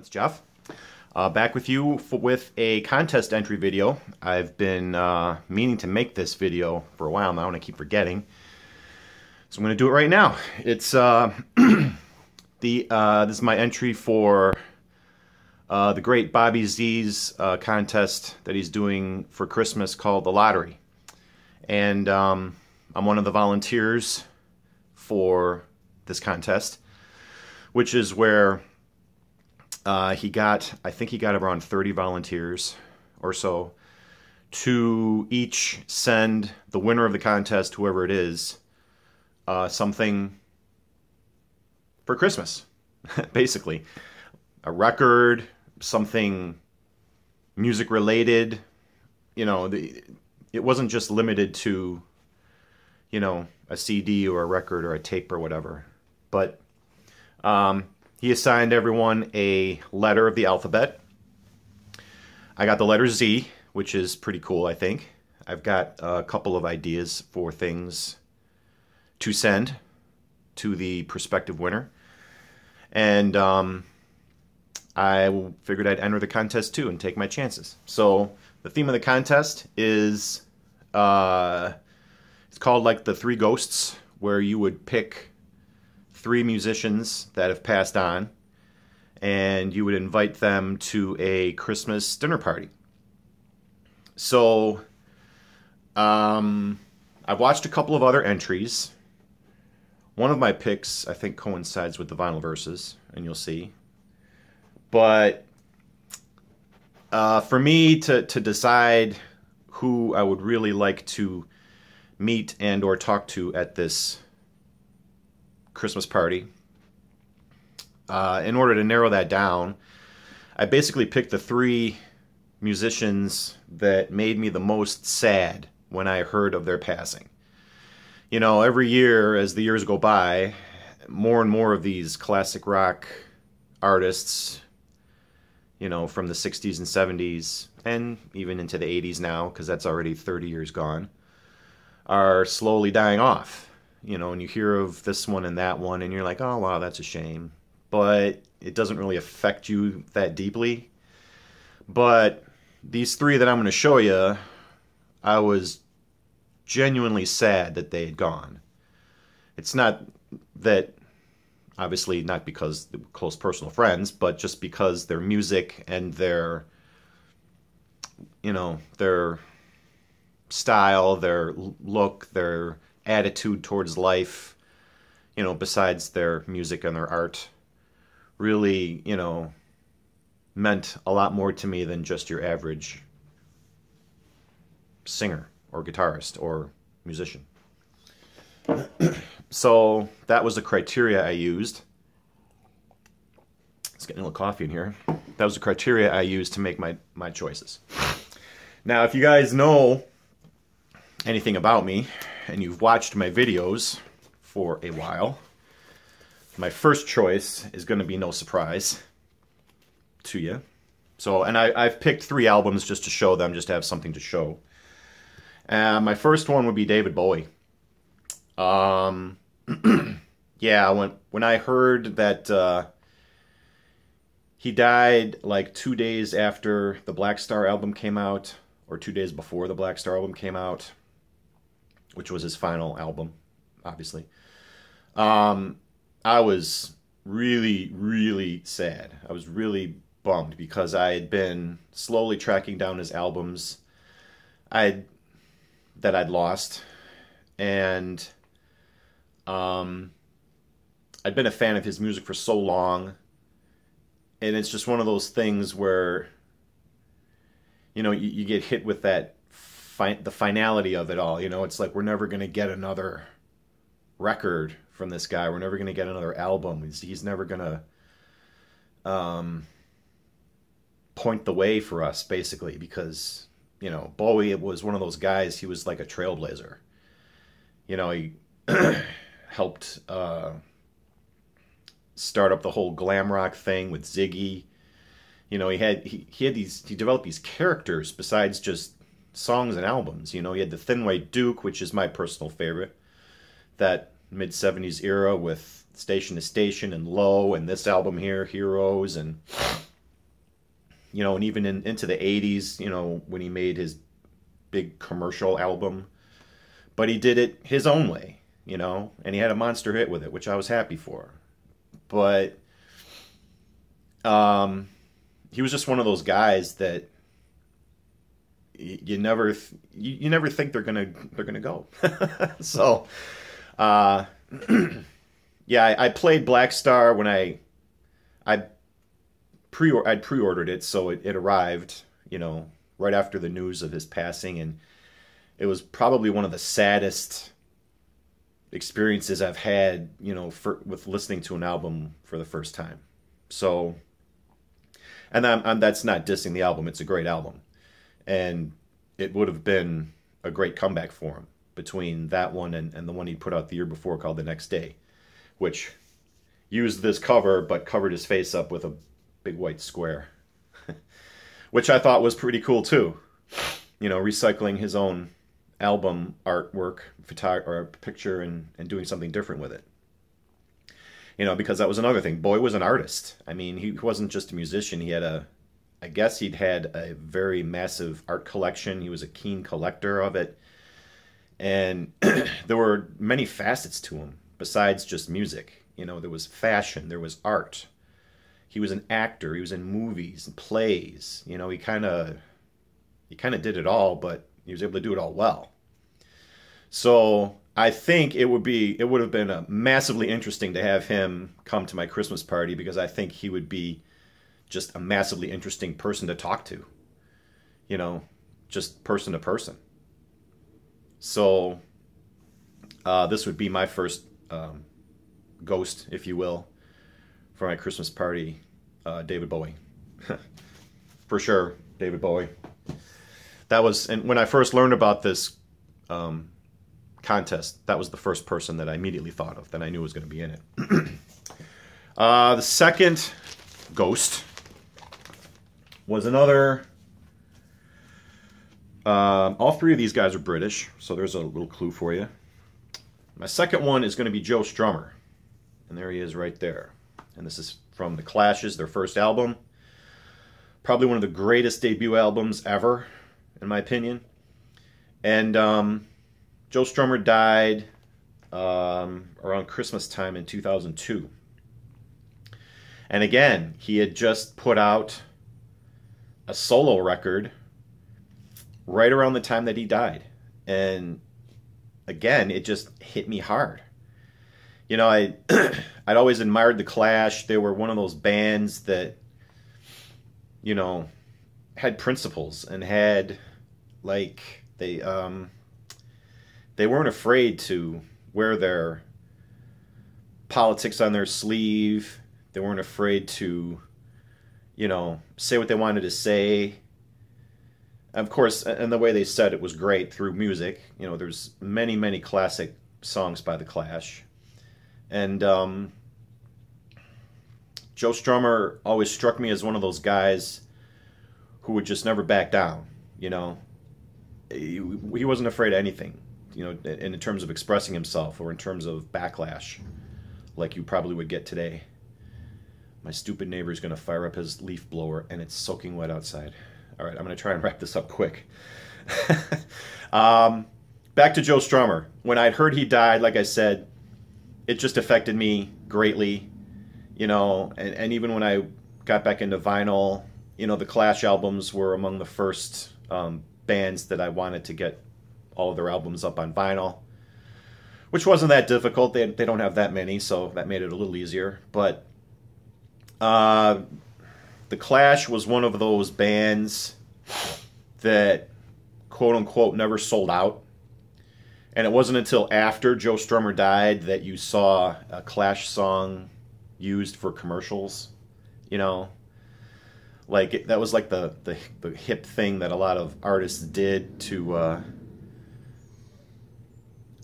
It's Jeff. Uh, back with you with a contest entry video. I've been uh, meaning to make this video for a while now and I keep forgetting. So I'm going to do it right now. It's uh, the uh, This is my entry for uh, the great Bobby Z's uh, contest that he's doing for Christmas called The Lottery. And um, I'm one of the volunteers for this contest, which is where uh, he got, I think he got around 30 volunteers or so to each send the winner of the contest, whoever it is, uh, something for Christmas, basically. A record, something music related. You know, the, it wasn't just limited to, you know, a CD or a record or a tape or whatever. But um, he assigned everyone a letter of the alphabet. I got the letter Z, which is pretty cool, I think. I've got a couple of ideas for things to send to the prospective winner. And um, I figured I'd enter the contest too and take my chances. So the theme of the contest is uh, it's called like the Three Ghosts, where you would pick three musicians that have passed on, and you would invite them to a Christmas dinner party. So, um, I've watched a couple of other entries. One of my picks, I think, coincides with the vinyl verses, and you'll see. But uh, for me to, to decide who I would really like to meet and or talk to at this Christmas party. Uh, in order to narrow that down, I basically picked the three musicians that made me the most sad when I heard of their passing. You know, every year as the years go by, more and more of these classic rock artists, you know, from the 60s and 70s, and even into the 80s now, because that's already 30 years gone, are slowly dying off you know, and you hear of this one and that one, and you're like, oh, wow, that's a shame. But it doesn't really affect you that deeply. But these three that I'm going to show you, I was genuinely sad that they had gone. It's not that, obviously, not because they're close personal friends, but just because their music and their, you know, their style, their look, their attitude towards life, you know, besides their music and their art, really, you know, meant a lot more to me than just your average singer or guitarist or musician. so that was the criteria I used. It's getting a little coffee in here. That was the criteria I used to make my, my choices. Now, if you guys know anything about me, and you've watched my videos for a while, my first choice is going to be no surprise to you. So, and I, have picked three albums just to show them, just to have something to show. Uh, my first one would be David Bowie. Um, yeah, when when I heard that uh, he died like two days after the Blackstar album came out, or two days before the Blackstar album came out, which was his final album, obviously. Um, I was really, really sad. I was really bummed because I had been slowly tracking down his albums I that I'd lost, and um, I'd been a fan of his music for so long, and it's just one of those things where you know you, you get hit with that fi- the finality of it all. You know, it's like we're never going to get another record from this guy. We're never going to get another album. He's, he's never going to um, point the way for us, basically, because you know Bowie was one of those guys. He was like a trailblazer. You know, he helped uh, start up the whole glam rock thing with Ziggy. You know, he had he, he had these he developed these characters besides just songs and albums. You know, he had the Thin White Duke, which is my personal favorite. That mid 70s era with Station to Station and Low and this album here, Heroes and you know, and even in, into the 80s, you know, when he made his big commercial album. But he did it his own way, you know, and he had a monster hit with it, which I was happy for. But um, he was just one of those guys that you, never you, you never think they're gonna they're gonna go. so, uh, yeah, I, I played Blackstar when I I pre I'd pre-ordered it, so it, it arrived, you know, right after the news of his passing, and it was probably one of the saddest experiences I've had, you know, for, with listening to an album for the first time. So, and I'm, I'm, that's not dissing the album; it's a great album, and it would have been a great comeback for him between that one and, and the one he put out the year before called The Next Day, which used this cover but covered his face up with a big white square, which I thought was pretty cool too. You know, recycling his own album artwork, photog- or picture, and, and doing something different with it. You know, because that was another thing. Bowie was an artist. I mean, he wasn't just a musician. He had a, I guess he'd had a very massive art collection. He was a keen collector of it. And there were many facets to him besides just music. You know, there was fashion, there was art, he was an actor. He was in movies and plays. You know, he kind of he kind of did it all, but he was able to do it all well. So I think it would be it would have been massively interesting to have him come to my Christmas party because I think he would be just a massively interesting person to talk to. You know, just person to person. So uh, this would be my first um, ghost, if you will, for my Christmas party, uh, David Bowie. for sure, David Bowie. That was, and when I first learned about this um, contest, that was the first person that I immediately thought of that I knew was going to be in it. uh, the second ghost was another. Um, all three of these guys are British, so there's a little clue for you. My second one is going to be Joe Strummer, and there he is right there and this is from The Clash's, their first album. Probably one of the greatest debut albums ever, in my opinion. And um, Joe Strummer died um, around Christmas time in 2002. And again, he had just put out a solo record right around the time that he died. And again, it just hit me hard you know, I I'd always admired the Clash. They were one of those bands that, you know, had principles and had like they um they weren't afraid to wear their politics on their sleeve. They weren't afraid to, you know, say what they wanted to say. Of course, and the way they said it was great through music. You know, there's many, many classic songs by the Clash and um, Joe Strummer always struck me as one of those guys who would just never back down. You know, he, wasn't afraid of anything. You know, in terms of expressing himself or in terms of backlash, like you probably would get today. My stupid neighbor is going to fire up his leaf blower, and it's soaking wet outside. All right, I'm going to try and wrap this up quick. um, back to Joe Strummer. When I'd heard he died, like I said, it just affected me greatly, you know, and, and even when I got back into vinyl, you know, the Clash albums were among the first um, bands that I wanted to get all of their albums up on vinyl, which wasn't that difficult. They, they don't have that many, so that made it a little easier. But uh, the Clash was one of those bands that quote unquote never sold out. And it wasn't until after Joe Strummer died that you saw a Clash song used for commercials. You know, like it, that was like the, the, the hip thing that a lot of artists did to, uh,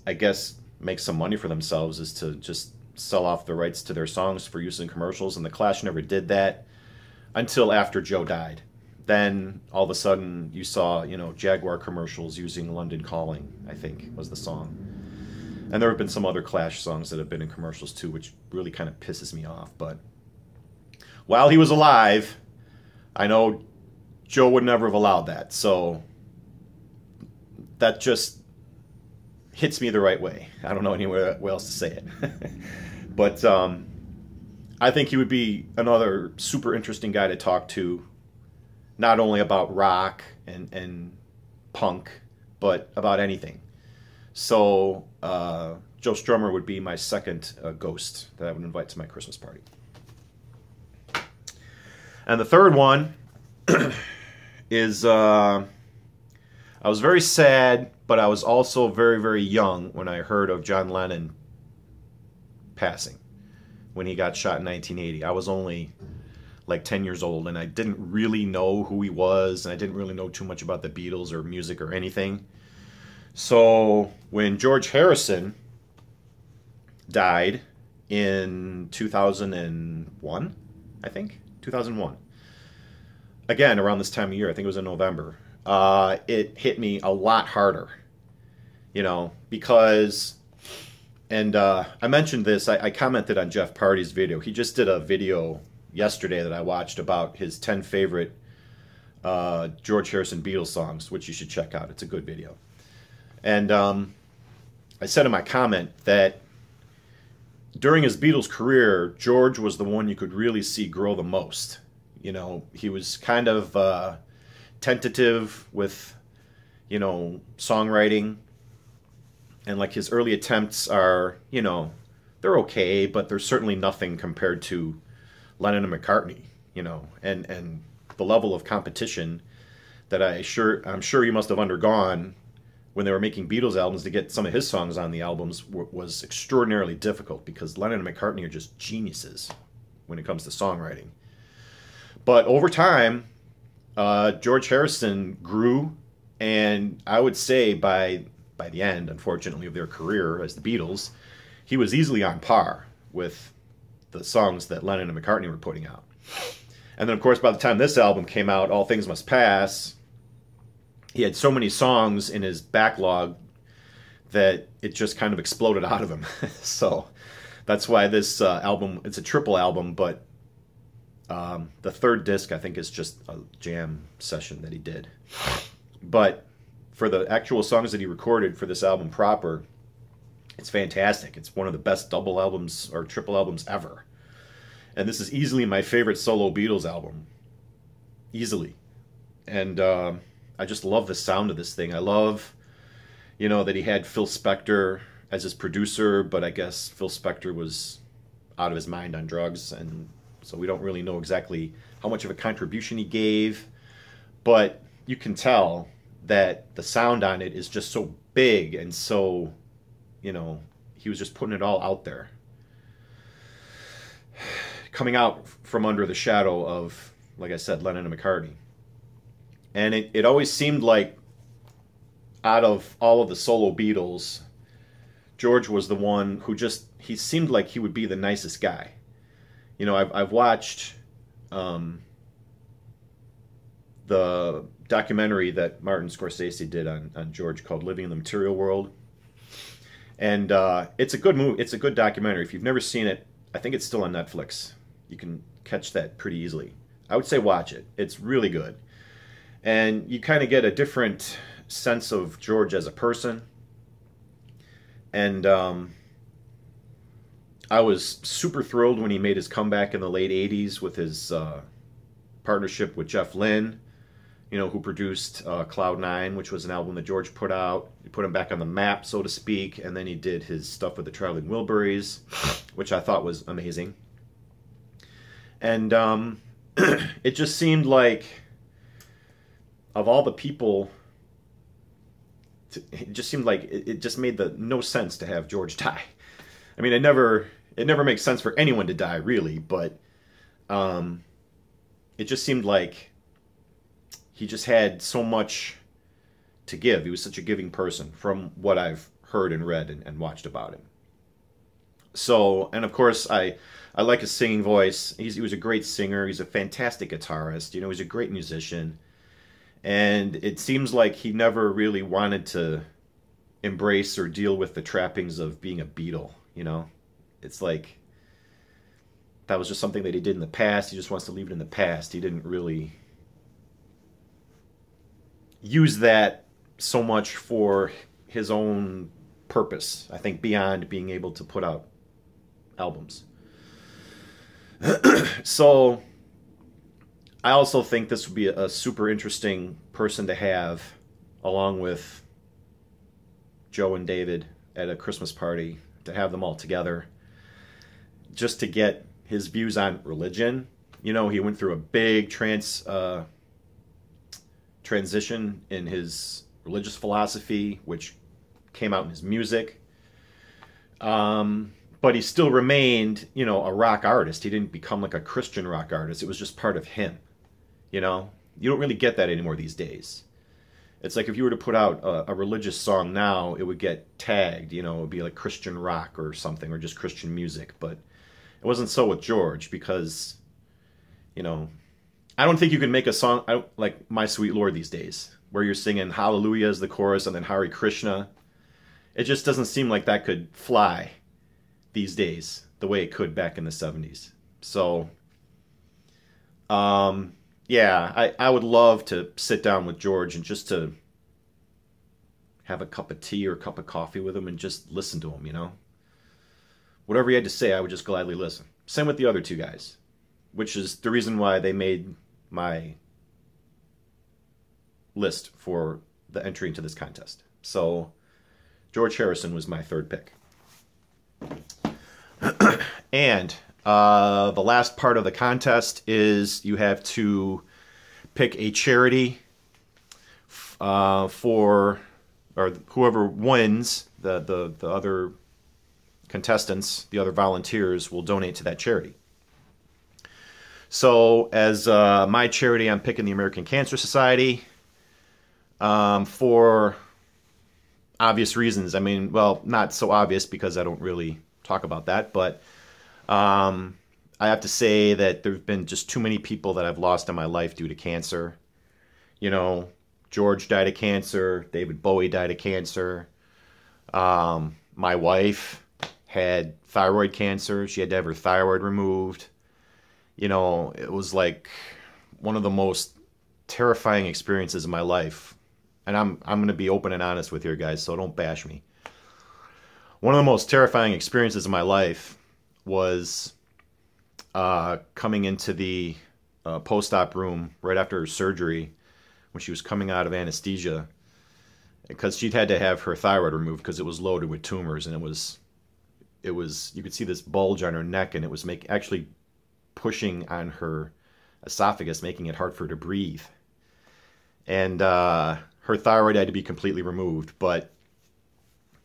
I guess, make some money for themselves is to just sell off the rights to their songs for use in commercials. And the Clash never did that until after Joe died then all of a sudden you saw, you know, Jaguar commercials using London Calling, I think was the song. And there have been some other Clash songs that have been in commercials too, which really kind of pisses me off. But while he was alive, I know Joe would never have allowed that. So that just hits me the right way. I don't know anywhere else to say it. but um, I think he would be another super interesting guy to talk to, not only about rock and, and punk, but about anything. So uh, Joe Strummer would be my second uh, ghost that I would invite to my Christmas party. And the third one is uh, I was very sad, but I was also very, very young when I heard of John Lennon passing when he got shot in 1980. I was only like 10 years old and I didn't really know who he was and I didn't really know too much about the Beatles or music or anything. So when George Harrison died in 2001, I think, 2001. Again, around this time of year, I think it was in November. Uh, it hit me a lot harder, you know, because, and uh, I mentioned this, I, I commented on Jeff Party's video. He just did a video yesterday that I watched about his 10 favorite uh, George Harrison Beatles songs, which you should check out. It's a good video. And um, I said in my comment that during his Beatles career, George was the one you could really see grow the most. You know, he was kind of uh, tentative with, you know, songwriting. And like his early attempts are, you know, they're okay, but they're certainly nothing compared to Lennon and McCartney, you know, and, and the level of competition that I sure I'm sure he must have undergone when they were making Beatles albums to get some of his songs on the albums was extraordinarily difficult because Lennon and McCartney are just geniuses when it comes to songwriting. But over time, uh, George Harrison grew, and I would say by by the end, unfortunately, of their career as the Beatles, he was easily on par with the songs that Lennon and McCartney were putting out. And then, of course, by the time this album came out, All Things Must Pass, he had so many songs in his backlog that it just kind of exploded out of him. so that's why this uh, album, it's a triple album, but um, the third disc, I think, is just a jam session that he did. But for the actual songs that he recorded for this album proper, it's fantastic. It's one of the best double albums or triple albums ever. And this is easily my favorite solo Beatles album. Easily. And uh, I just love the sound of this thing. I love, you know, that he had Phil Spector as his producer, but I guess Phil Spector was out of his mind on drugs, and so we don't really know exactly how much of a contribution he gave. But you can tell that the sound on it is just so big and so, you know, he was just putting it all out there. Coming out from under the shadow of, like I said, Lennon and McCartney. And it, it always seemed like out of all of the solo Beatles, George was the one who just, he seemed like he would be the nicest guy. You know, I've, I've watched um, the documentary that Martin Scorsese did on, on George called Living in the Material World. And uh, it's a good movie. It's a good documentary. If you've never seen it, I think it's still on Netflix. You can catch that pretty easily. I would say watch it. It's really good and you kind of get a different sense of George as a person. And um, I was super thrilled when he made his comeback in the late '80s with his uh, partnership with Jeff Lynne, you know, who produced uh, Cloud Nine, which was an album that George put out. He put him back on the map, so to speak, and then he did his stuff with the Traveling Wilburys, which I thought was amazing. And um, it just seemed like of all the people, it just seemed like it, it just made the no sense to have George die. I mean, it never it never makes sense for anyone to die, really, but um, it just seemed like he just had so much to give. He was such a giving person, from what I've heard and read and, and watched about him. So, and of course, I I like his singing voice. He's, he was a great singer. He's a fantastic guitarist. You know, he's a great musician and it seems like he never really wanted to embrace or deal with the trappings of being a Beatle. You know, it's like that was just something that he did in the past. He just wants to leave it in the past. He didn't really use that so much for his own purpose. I think beyond being able to put out albums. so I also think this would be a, super interesting person to have along with Joe and David at a Christmas party to have them all together just to get his views on religion. You know, he went through a big trans uh, transition in his religious philosophy, which came out in his music. Um, but he still remained, you know, a rock artist. He didn't become like a Christian rock artist. It was just part of him. You know, you don't really get that anymore these days. It's like if you were to put out a, a, religious song now, it would get tagged. You know, it would be like Christian rock or something, or just Christian music. But it wasn't so with George because, you know, I don't think you can make a song like "My Sweet Lord" these days, where you're singing "Hallelujah" as the chorus and then "Hare Krishna." It just doesn't seem like that could fly these days the way it could back in the 70s. So, um, yeah, I, I would love to sit down with George and just to have a cup of tea or a cup of coffee with him and just listen to him, you know? Whatever he had to say, I would just gladly listen. Same with the other two guys, which is the reason why they made my list for the entry into this contest. So, George Harrison was my third pick. and uh, the last part of the contest is you have to pick a charity uh, for, or whoever wins, the, the, the other contestants, the other volunteers will donate to that charity. So, as uh, my charity, I'm picking the American Cancer Society um, for obvious reasons. I mean, well, not so obvious because I don't really talk about that, but um, I have to say that there have been just too many people that I've lost in my life due to cancer. You know, George died of cancer, David Bowie died of cancer. Um, my wife had thyroid cancer. She had to have her thyroid removed. You know, it was like one of the most terrifying experiences of my life. And I'm I'm going to be open and honest with you guys, so don't bash me one of the most terrifying experiences of my life was uh, coming into the uh, post-op room right after her surgery when she was coming out of anesthesia because she'd had to have her thyroid removed because it was loaded with tumors and it was it was you could see this bulge on her neck and it was make actually pushing on her esophagus making it hard for her to breathe. And uh, her thyroid had to be completely removed but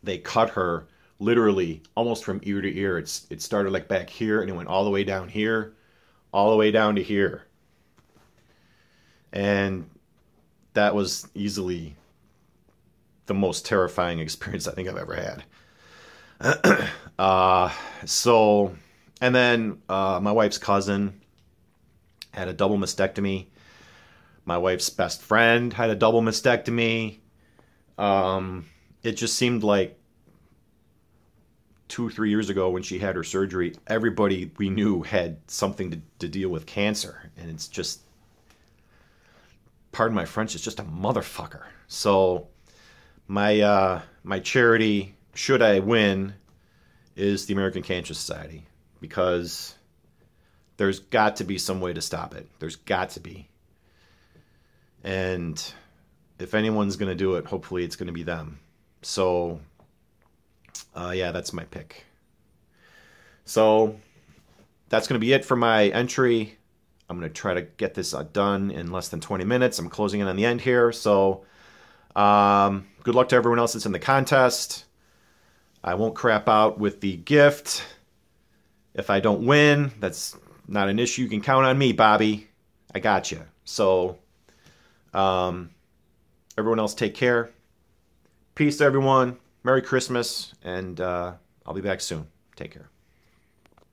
they cut her literally almost from ear to ear. It's it started like back here and it went all the way down here, all the way down to here. And that was easily the most terrifying experience I think I've ever had. uh, so, and then uh, my wife's cousin had a double mastectomy. My wife's best friend had a double mastectomy. Um, it just seemed like two, three years ago when she had her surgery, everybody we knew had something to, to deal with cancer. And it's just, pardon my French, it's just a motherfucker. So my, uh, my charity, should I win, is the American Cancer Society because there's got to be some way to stop it. There's got to be. And if anyone's going to do it, hopefully it's going to be them. So uh, yeah, that's my pick. So that's going to be it for my entry. I'm going to try to get this uh, done in less than 20 minutes. I'm closing in on the end here. So um, good luck to everyone else that's in the contest. I won't crap out with the gift. If I don't win, that's not an issue. You can count on me, Bobby. I got you. So, um, everyone else, take care. Peace to everyone. Merry Christmas, and uh, I'll be back soon. Take care.